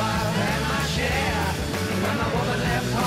I've had my share. When the woman left home.